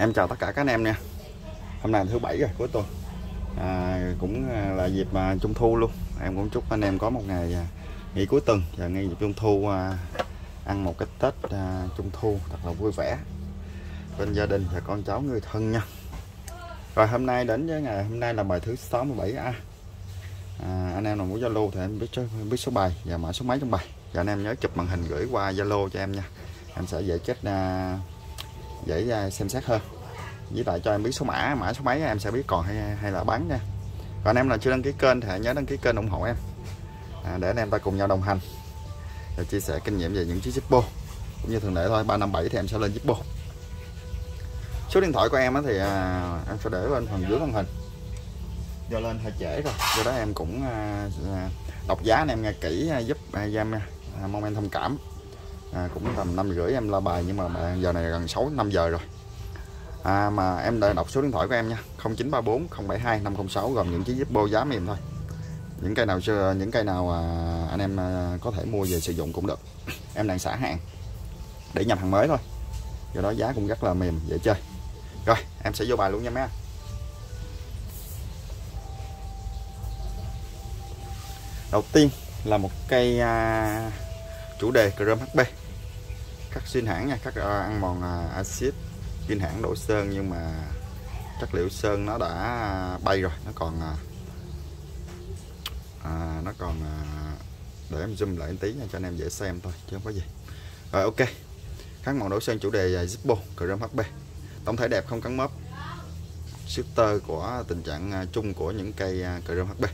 Em chào tất cả các anh em nha. Hôm nay là thứ bảy rồi cuối tuần. À, Cũng là dịp à, trung thu luôn. Em cũng chúc anh em có một ngày à, nghỉ cuối tuần. Và ngay dịp trung thu à, Ăn một cái Tết à, trung thu thật là vui vẻ Bên gia đình và con cháu người thân nha. Rồi hôm nay đến với ngày hôm nay là bài thứ 67A à, Anh em nào muốn Zalo thì em biết, số- biết số bài và mã số máy trong bài. Và anh em nhớ chụp màn hình gửi qua Zalo cho em nha. Em sẽ giải chết à, dễ à, xem xét hơn. Với lại cho em biết số mã mã số máy em sẽ biết còn hay hay là bán nha. Còn em nào chưa đăng ký kênh thì hãy nhớ đăng ký kênh ủng hộ em. À, để anh em ta cùng nhau đồng hành. Và chia sẻ kinh nghiệm về những chiếc Zippo cũng như thường lệ thôi 357 thì em sẽ lên Zippo số điện thoại của em á thì à, em sẽ để bên phần dưới màn hình. Do lên hơi trễ rồi. Do đó em cũng à, à, đọc giá anh em nghe kỹ à, giúp em mong em thông cảm à, cũng tầm năm rưỡi em la bài nhưng mà mà giờ này gần 6 5 giờ rồi. À, mà em đã đọc số điện thoại của em nha 0934 072 506 gồm những chiếc Zippo giá mềm thôi. Những cây nào chưa những cây nào à, anh em à, có thể mua về sử dụng cũng được. Em đang xả hàng để nhập hàng mới thôi. Do đó giá cũng rất là mềm dễ chơi. Rồi em sẽ vô bài luôn nha mấy anh. Đầu tiên là một cây à, chủ đề Chrome HB các xuyên hãng nha các ờ, ăn mòn à, axit. Xuyên hãng đổ sơn nhưng mà chất liệu sơn nó đã ờ, bay rồi. Nó còn à, nó còn à, để em zoom lại một tí nha cho anh em dễ xem thôi chứ không có gì. Rồi ok. Các màu đổ sơn chủ đề à, Zippo Chrome HB tổng thể đẹp không cắn mớp? Shifter của tình trạng chung của những cây Chrome HB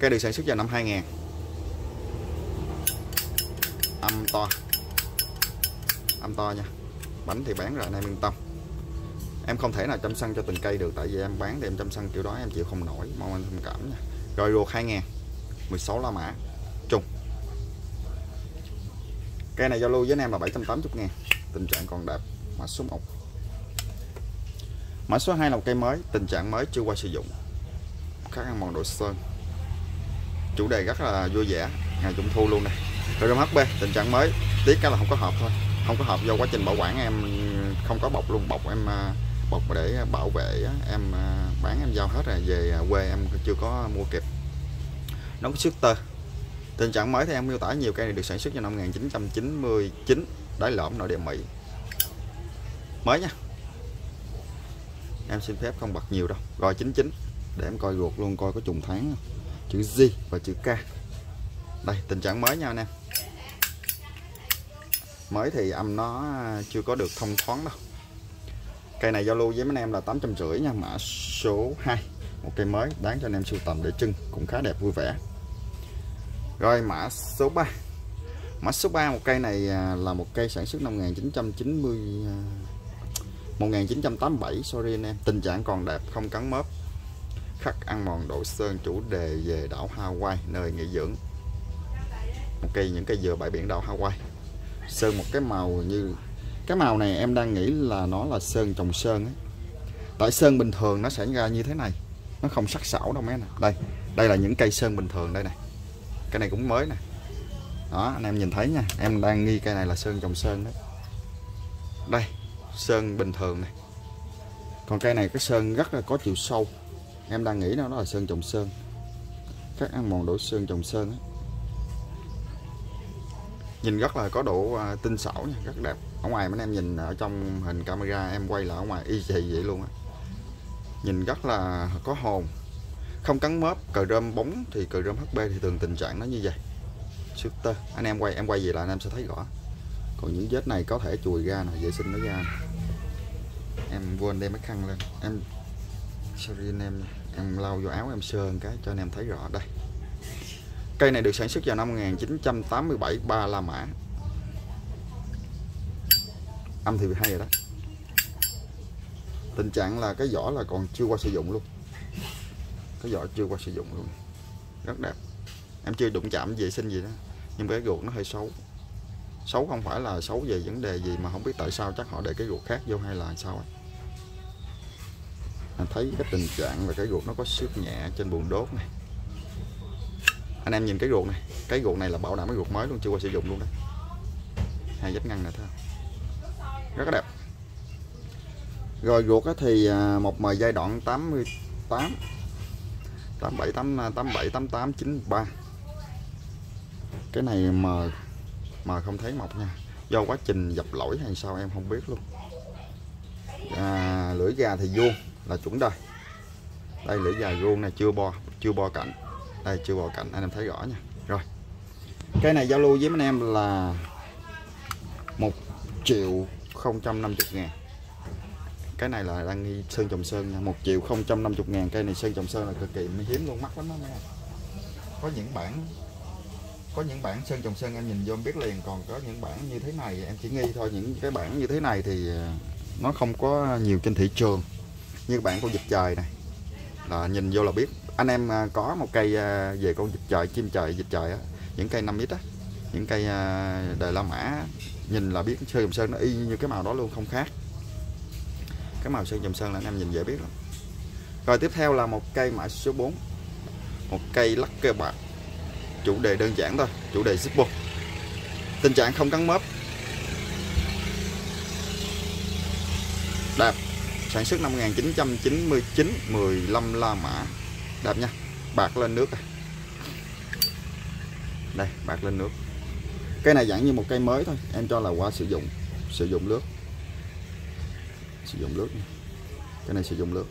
cây được sản xuất vào năm 2000 âm to. Âm to nha. Bánh thì bán rồi anh em yên tâm. Em không thể nào chăm săn cho từng cây được, tại vì em bán thì em chăm săn kiểu đó em chịu không nổi, mong anh thông cảm nha. Rồi ruột 2000 16 la mã chung cây này giao lưu với anh em là 780 ngàn, tình trạng còn đẹp, mã số 1 mã số 2 là một cây mới, tình trạng mới chưa qua sử dụng. Khác ăn mòn độ sơn. Chủ đề rất là vui vẻ, ngày trung thu luôn này rồi hp tình trạng mới. Tiếc cái là không có hộp thôi. Không có hộp do quá trình bảo quản em, không có bọc luôn, bọc em à, bọc để bảo vệ em à, bán em giao hết rồi, về à, quê em chưa có mua kịp. Nó có tơ tình trạng mới thì em miêu tả nhiều cây này được sản xuất vào năm 1999 đáy lõm nội địa Mỹ. Mới nha. Em xin phép không bật nhiều đâu. Rồi 99 để em coi ruột luôn, coi có trùng tháng. Không? chữ G và chữ K đây, tình trạng mới nha anh em. Mới thì âm nó chưa có được thông thoáng đâu. Cây này giao lưu với mấy anh em là 850 nha, mã số 2 một cây mới, đáng cho anh em sưu tầm để trưng, cũng khá đẹp, vui vẻ. Rồi, mã số 3 mã số 3 một cây này à, là một cây sản xuất năm 1990 1987 à, sorry anh em. Tình trạng còn đẹp, không cắn mớp. Khắc ăn mòn, độ sơn, chủ đề về đảo Hawaii, nơi nghỉ dưỡng cây, những cây dừa bãi biển đảo Hawaii. Sơn một cái màu như, cái màu này em đang nghĩ là nó là sơn trồng sơn ấy. tại sơn bình thường nó sẽ ra như thế này, nó không sắc sảo đâu mấy nè đây đây là những cây sơn bình thường đây này. Cái này cũng mới nè. Đó, anh em nhìn thấy nha, em đang nghi cây này là sơn trồng sơn đấy. Đây, sơn bình thường này. Còn cây này, cái sơn rất là có chiều sâu. Em đang nghĩ nó là sơn trồng sơn. Các ăn mòn đổ sơn trồng sơn ấy nhìn rất là có độ à, tinh xảo nha, rất đẹp. Ở ngoài mấy anh em nhìn ở trong hình camera em quay là ở ngoài y chì vậy luôn á. Nhìn rất là có hồn. Không cắn mớp, cờ rơm bóng thì cờ rơm HB thì thường tình trạng nó như vậy. Shooter. Anh em quay em quay về là anh em sẽ thấy rõ. Còn những vết này có thể chùi ra nè, vệ sinh nó ra nè. em quên đem cái khăn lên. Em, sorry anh em em lau vô áo em sơ một cái cho anh em thấy rõ đây cây này được sản xuất vào năm 1987 ba La Mã. Âm thì hay rồi đó. Tình trạng là cái vỏ là còn chưa qua sử dụng luôn. Cái vỏ chưa qua sử dụng luôn. Rất đẹp. Em chưa đụng chạm vệ sinh gì đó, nhưng cái ruột nó hơi xấu. Xấu không phải là xấu về vấn đề gì mà không biết tại sao chắc họ để cái ruột khác vô hay là sao ấy. anh thấy cái tình trạng là cái ruột nó có xước nhẹ trên buồn đốt này anh em nhìn cái ruột này. Cái ruột này là bảo đảm cái ruột mới luôn chưa qua sử dụng luôn đấy hai vết ngăn này thôi rất là đẹp. Rồi ruột thì à, một mời giai đoạn 88 87 87 88 93 cái này mờ mà không thấy mọc nha. Do quá trình dập lỗi hay sao em không biết luôn. À, lưỡi gà thì vuông là chuẩn đời. Đây lưỡi gà vuông này chưa bo chưa bo cạnh đây, chưa bò cạnh, anh em thấy rõ nha. Rồi. Cái này giao lưu với anh em là một triệu 050 ngàn. Cái này là đang nghi sơn trồng sơn nha. 1 triệu 050 ngàn cây này sơn trồng sơn là cực kỳ hiếm luôn, mắc lắm đó mấy có những bản, có những bản sơn trồng sơn em nhìn vô em biết liền, còn có những bản như thế này em chỉ nghi thôi. Những cái bản như thế này thì ờ, nó không có nhiều trên thị trường như bản của dịch trời này là nhìn vô là biết. Anh em à, có một cây à, về con vịt trời, chim trời, vịt trời á, những cây 5 mít á, những cây à, đời la mã nhìn là biết sơn trồng sơn nó y như cái màu đó luôn, không khác. Cái màu sơn trồng sơn là anh em nhìn dễ biết lắm. Rồi tiếp theo là một cây mã số 4 một cây lắc cơ bạc. Chủ đề đơn giản thôi, chủ đề zippo tình trạng không cắn mớp. Sản xuất năm 1999 15 La Mã. Đẹp nha, bạc lên nước à. đây, bạc lên nước. Cây này dạng như một cây mới thôi, em cho là qua sử dụng sử dụng nước. Sử dụng nước cái này sử dụng nước.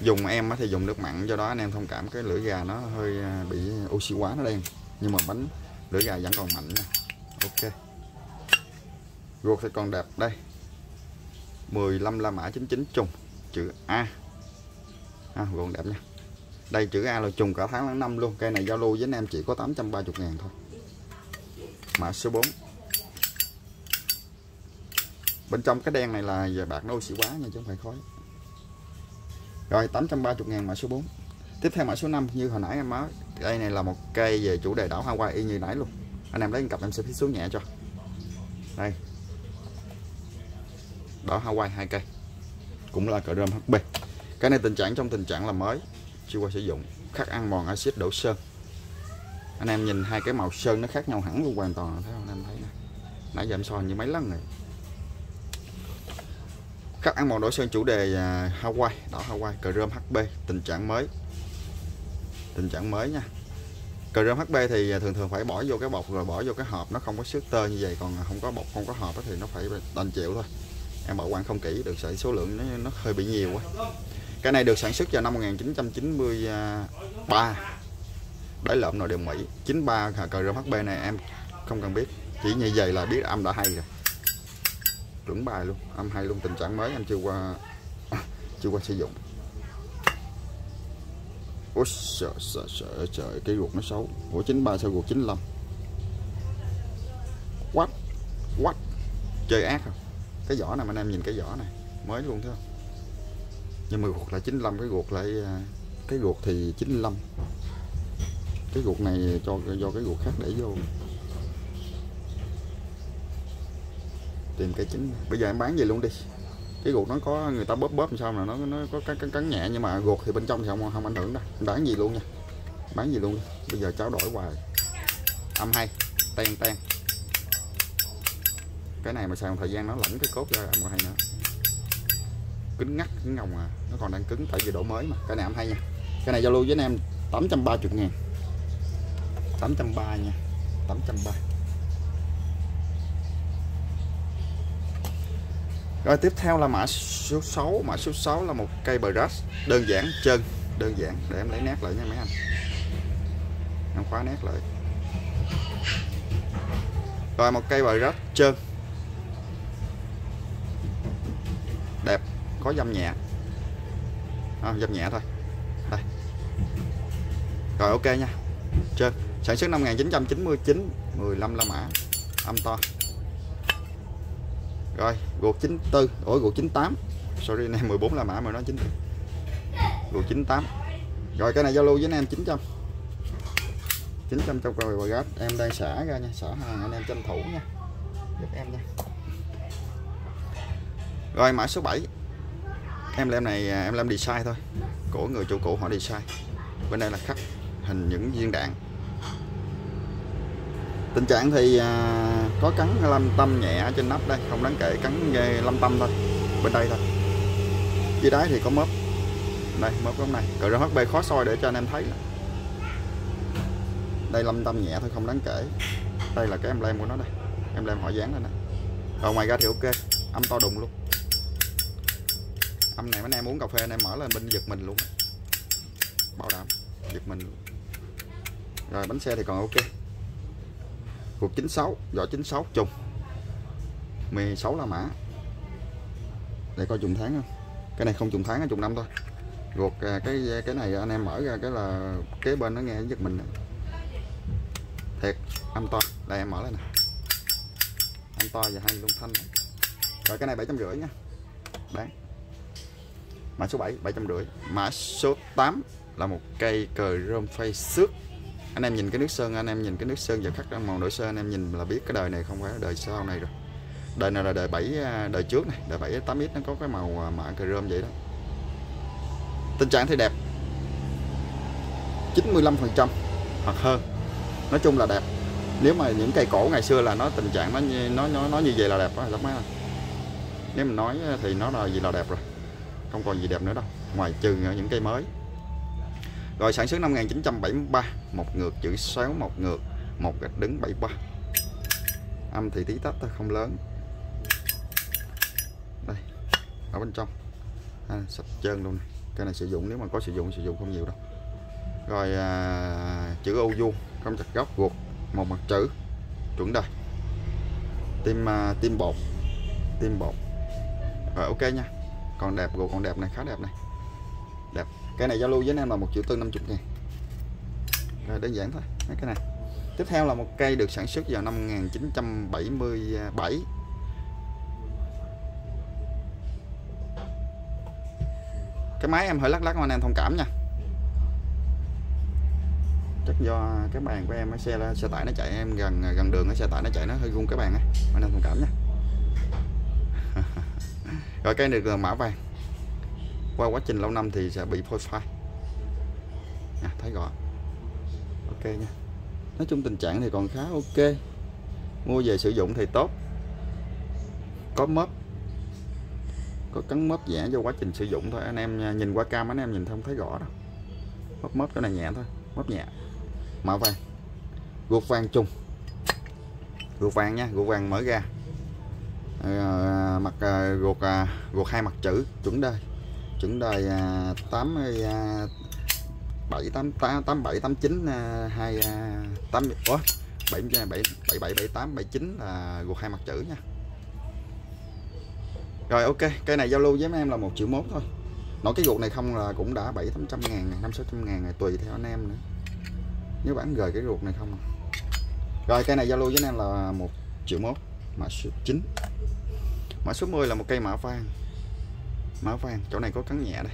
Dùng em thì dùng nước mặn do đó, anh em thông cảm, cái lưỡi gà nó hơi à, bị oxy hóa nó đen. Nhưng mà bánh lưỡi gà vẫn còn mạnh nha. Ok. Ruột thì còn đẹp. Đây 15 la mã 99 trùng chữ A. À, gọn đẹp nha. Đây chữ A là trùng cả tháng tháng 5 luôn. Cây này giao lưu với anh em chỉ có 830 ngàn thôi. Mã số 4 bên trong cái đen này là về bạc nó oxy quá nha chứ không phải khói. Rồi 830 ngàn mã số 4 Tiếp theo mã số 5 như hồi nãy em nói Đây này là một cây về chủ đề đảo Hawaii y như nãy luôn. Anh em lấy cặp em sẽ phía xuống nhẹ cho. Đây đó, Hawaii, hai cây. Cũng là cỡ rơm HB Cái này tình trạng trong tình trạng là mới. Chưa qua sử dụng. Khắc ăn mòn axit đổ sơn. Anh em nhìn hai cái màu sơn nó khác nhau hẳn luôn, hoàn toàn. Thấy không? Anh em thấy nè. Nãy giờ em soi như mấy lần rồi. Khắc ăn mòn đổ sơn chủ đề à, Hawaii. Đỏ Hawaii rơm HB tình trạng mới. Tình trạng mới nha. Cờ rơm HB thì à, thường thường phải bỏ vô cái bọc, rồi bỏ vô cái hộp. Nó không có sức tơ như vậy. Còn không có bọc, không có hộp thì nó phải đành chịu thôi em bảo quản không kỹ được sợi số lượng nó, nó hơi bị nhiều quá. Cái này được sản xuất vào năm 1993 đáy lợm nội địa Mỹ 93 Chrome HB này em không cần biết. Chỉ như vậy là biết âm đã hay rồi. Chuẩn bài luôn âm hay luôn tình trạng mới em chưa qua chưa qua sử dụng. Ôi sợ sợ sợ trời cái ruột nó xấu. Của 93 sao ruột 95 quát quát chơi ác không cái vỏ này anh em nhìn cái vỏ này mới luôn thấy không? Nhưng mà ruột là 95 cái ruột lại à, cái ruột thì 95 cái ruột này cho do cái ruột khác để vô. Tìm cái chính. Bây giờ em bán gì luôn đi. Cái ruột nó có người ta bóp bóp làm sao mà nó nó có cắn, cắn, cắn nhẹ nhưng mà ruột thì bên trong thì không không ảnh hưởng đâu. Bán gì luôn nha. Bán gì luôn bây giờ cháu đổi hoài. Âm hay. Ten ten cái này mà xài thời gian nó lẫn cái cốt ra em còn hay nữa. Cứng ngắt cứng ngồng à. Nó còn đang cứng tại vì độ mới mà. Cái này em hay nha. Cái này giao lưu với anh em 830 ngàn 830 nha. 830 Rồi tiếp theo là mã số 6 Mã số 6 là một cây brush Đơn giản, chân, đơn giản. Để em lấy nét lại nha mấy anh. Em khóa nét lại. Rồi một cây brush chân Đẹp, có dâm nhẹ. À, Dâm nhẹ thôi. Đây. Rồi ok nha. Chân Sản xuất năm 1999 15 la mã. Âm to. Rồi ruột 94 ủa ruột 98 sorry anh em 14 la mã mà nó 94 ruột 98 rồi cái này giao lưu với anh em 900 900 trong rồi và gáp. Em đang xả ra nha. Xả hàng anh em tranh thủ nha. Giúp em nha rồi mã số 7 em làm này à, em làm design thôi. Của người chủ cũ họ design. Bên đây là khắc hình những viên đạn. Tình trạng thì à, có cắn lâm tâm nhẹ trên nắp đây không đáng kể cắn lâm tâm thôi. Bên đây thôi. Dưới đáy thì có mớp. Đây mớp cái này. Cỡ HB khó soi để cho anh em thấy đây lâm tâm nhẹ thôi không đáng kể. Đây là cái emblem của nó đây. Emblem họ dán lên nè còn ngoài ra thì ok. Âm to đùng luôn âm này, mấy anh em uống cà phê, anh em mở lên bên giật mình luôn. Bảo đảm, giật mình luôn. Rồi, bánh xe thì còn ok. Cuộc 96 vỏ 96 trùng 16 là mã. Để coi trùng tháng không cái này không trùng tháng trùng năm thôi. Ruột à, cái cái này anh em mở ra, cái là kế bên nó nghe giật mình thiệt, âm to. Đây, em mở lên nè. Âm to và hay luôn, thanh rồi, cái này bảy trăm rưỡi nha. Bán mã số 7 750 mã số 8 là một cây cờ rơm phay xước. Anh em nhìn cái nước sơn anh em nhìn cái nước sơn và khắc màu nổi sơn anh em nhìn là biết cái đời này không phải đời sau này rồi. Đời này là đời 7 à, đời trước này đời 7 8 ít nó có cái màu à, mạ cờ rơm vậy đó. Tình trạng thì đẹp. 95 phần trăm hoặc hơn. Nói chung là đẹp. Nếu mà những cây cổ ngày xưa là nó tình trạng nó nó nó, nó như vậy là đẹp đó lắm mấy nếu mình nói à, thì nó là gì là đẹp rồi không còn gì đẹp nữa đâu ngoài trừ những cây mới. Rồi sản xuất năm 1973 một ngược chữ sáu một ngược một gạch đứng 73 âm thì tí tách thôi không lớn. Đây ở bên trong. À, sạch trơn luôn. Này cái này sử dụng nếu mà có sử dụng sử dụng không nhiều đâu. Rồi à, chữ ô vuông không chặt góc ruột một mặt chữ chuẩn đời. Tim à, tim bột tim bột. Rồi ok nha còn đẹp gỗ còn đẹp này, khá đẹp này. Đẹp. Cái này giao lưu với anh em là một triệu tư năm chục ngàn. Rồi, đơn giản thôi. Mấy cái này. Tiếp theo là một cây được sản xuất vào năm 1977 cái máy em hơi lắc lắc, anh em thông cảm nha. Chắc do cái bàn của em cái xe xe tải nó chạy em gần gần đường cái xe tải nó chạy nó hơi rung cái bàn á. Anh em thông cảm nha rồi cây này mã vàng. Qua quá trình lâu năm thì sẽ bị phôi phai à, thấy rõ. Ok nha. Nói chung tình trạng thì còn khá ok. Mua về sử dụng thì tốt. Có mớp. Có cắn mớp nhẹ cho quá trình sử dụng thôi. Anh em nhìn qua cam anh em nhìn không thấy rõ đâu. Mớp mớp cái này nhẹ thôi. Mớp nhẹ. Mã vàng. Ruột vàng chung ruột vàng nha ruột vàng mở ra. Ờ, à, mặt à, gột à, guộc hai mặt chữ chuẩn đời chuẩn đời à, 80 à, 7 8 8 7 8 9 2 8 Ủa 7 7 7 7 7 8 7 9 là gột hai mặt chữ nha. Rồi ok cây này giao lưu với mấy em là 1 triệu mốt thôi. Nói cái gột này không là cũng đã bảy tám trăm ngàn năm sáu trăm ngàn này tùy theo anh em nữa. Nếu bán rời cái ruột này không à. rồi cây này giao lưu với anh em là 1 triệu mốt mà 9 mã số 10 là một cây mã vàng. Mã vàng, chỗ này có cắn nhẹ đây.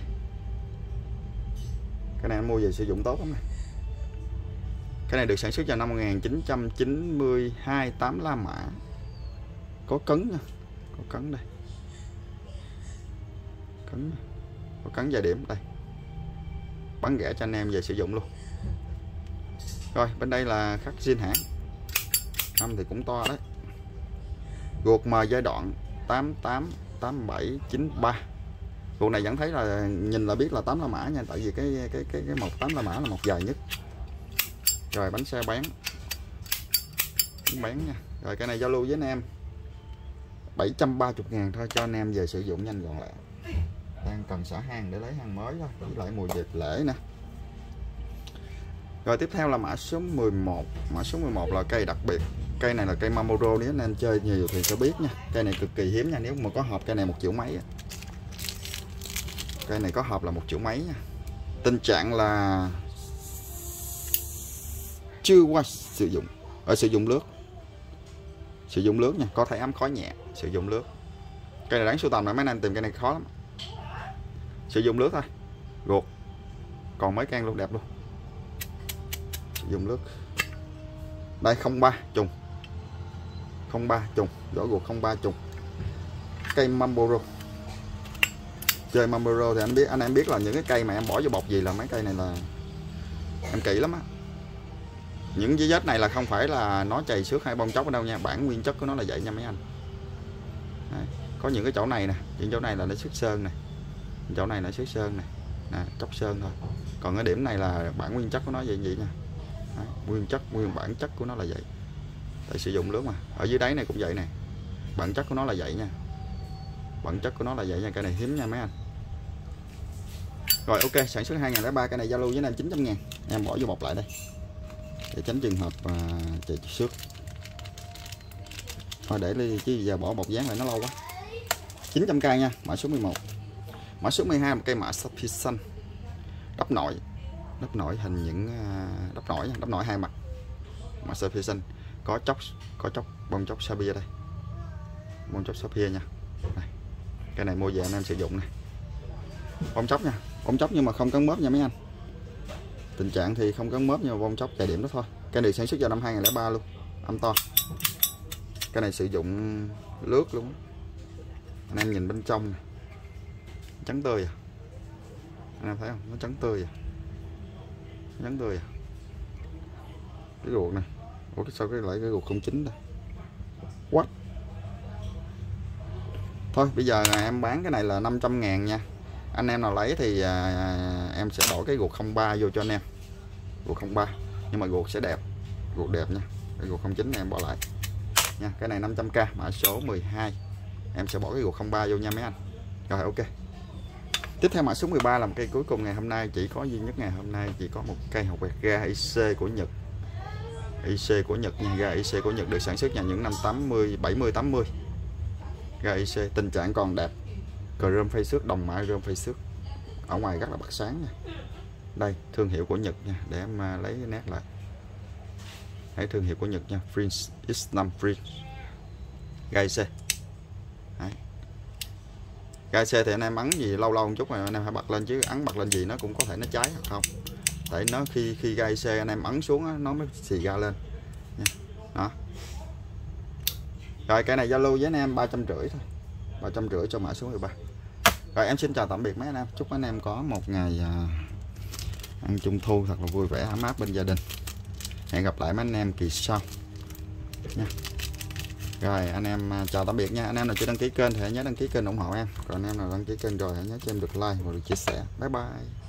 Cái này anh mua về sử dụng tốt lắm này cái này được sản xuất vào năm 1992 8 La Mã. Có cấn nha, có cấn đây. Cấn có cấn vài điểm đây. Bán rẻ cho anh em về sử dụng luôn. Rồi, bên đây là khắc zin hãng. Năm thì cũng to đấy. Ruột mờ giai đoạn. 88 87 93 ruột này vẫn thấy là nhìn là biết là 8 la mã nha, tại vì cái cái cái cái một 8 la mã là một dài nhất. Rồi bánh xe bán. Bánh bán nha. Rồi cái này giao lưu với anh em. 730 ngàn thôi cho anh em về sử dụng nhanh gọn lẹ đang cần xả hàng để lấy hàng mới thôi, với lại mùa dịp lễ nè. Rồi tiếp theo là mã số 11 mã số 11 là cây đặc biệt cây này là cây Mamoro nếu anh em chơi nhiều thì sẽ biết nha. Cây này cực kỳ hiếm nha, nếu mà có hộp cây này một triệu mấy cây này có hộp là một triệu mấy nha. Tình trạng là chưa qua sử dụng, ở sử dụng nước. Sử dụng nước nha, có thể ấm khói nhẹ, sử dụng nước. Cây này đáng sưu tầm là mấy anh tìm cây này khó lắm. Sử dụng nước thôi, ruột. Còn mấy can luôn, đẹp luôn. Sử dụng nước. Đây 03 trùng. 03 trùng vỏ ruột 03 trùng cây mamboro chơi mamboro thì anh biết anh em biết là những cái cây mà em bỏ vô bọc gì là mấy cây này là em kỹ lắm á. Những dây vết này là không phải là nó chày xước hay bong chóc ở đâu nha bản nguyên chất của nó là vậy nha mấy anh. Đấy. có những cái chỗ này nè những chỗ này là nó xước sơn này chỗ này là xước sơn này nè chóc sơn thôi. Còn cái điểm này là bản nguyên chất của nó vậy vậy nha. Đấy, nguyên chất nguyên bản chất của nó là vậy để sử dụng nước mà. Ở dưới đáy này cũng vậy nè. Bản chất của nó là vậy nha. Bản chất của nó là vậy nha. Cái này hiếm nha mấy anh. Rồi ok. Sản xuất 2003 cái này giao lưu với em 900 ngàn. Em bỏ vô bọc lại đây. Để tránh trường hợp à, chạy xước. Thôi để đi chứ giờ bỏ bọc dán lại nó lâu quá. 900k nha. Mã số 11 mã số 12 một cây mã sapphire xanh đắp nội đắp nội hình những đắp nổi à, đắp nổi hai mặt. Mã sapphire xanh có chóc có chóc bông chóc sapphire đây. Bông chóc sapphire nha. Này. cái này mua về anh em sử dụng này bông chóc nha bông chóc nhưng mà không cắn mớp nha mấy anh. Tình trạng thì không cắn mớp nhưng mà bông chóc chạy điểm đó thôi. Cái này sản xuất vào năm 2003 luôn, âm to. Cái này sử dụng lướt luôn. Anh em nhìn bên trong này. trắng tươi à. Anh em thấy không? Nó trắng tươi à. Trắng tươi à. Cái ruột này ủa cái sao cái lại cái ruột không chín đây what? Thôi bây giờ em bán cái này là 500 ngàn nha. Anh em nào lấy thì à, em sẽ đổi cái ruột 03 vô cho anh em. Ruột 03 nhưng mà ruột sẽ đẹp. Ruột đẹp nha. Cái ruột 09 này em bỏ lại. Nha cái này 500k mã số 12 em sẽ bỏ cái ruột 03 vô nha mấy anh. Rồi ok. Tiếp theo mã số 13 là một cây cuối cùng ngày hôm nay. Chỉ có duy nhất ngày hôm nay. Chỉ có một cây học quẹt ga IC của Nhật. IC của Nhật nha. Ga IC của Nhật được sản xuất vào những năm 80 70 80 ga IC tình trạng còn đẹp. Chrome phay xước đồng mã chrome phay xước ở ngoài rất là bắt sáng nha. Đây, thương hiệu của Nhật nha. Để em à, lấy nét lại. Hãy thương hiệu của Nhật nha. Prince X5 Prince ga IC Đấy. ga IC thì anh em ấn gì lâu lâu một chút mà anh em phải bật lên chứ. Ấn bật lên gì nó cũng có thể nó cháy hoặc không tại nó khi khi gai xe anh em ấn xuống á, nó mới xì ga lên. Nha. đó. Rồi cái này Zalo với anh em ba trăm rưỡi thôi. ba trăm rưỡi cho mã số 13 rồi em xin chào tạm biệt mấy anh em. Chúc anh em có một ngày à, ăn trung thu thật là vui vẻ ấm áp bên gia đình. Hẹn gặp lại mấy anh em kỳ sau. Nha. Rồi anh em à, chào tạm biệt nha. Anh em nào chưa đăng ký kênh thì hãy nhớ đăng ký kênh ủng hộ em. Còn anh em nào đăng ký kênh rồi hãy nhớ cho em được like và được chia sẻ. Bye bye.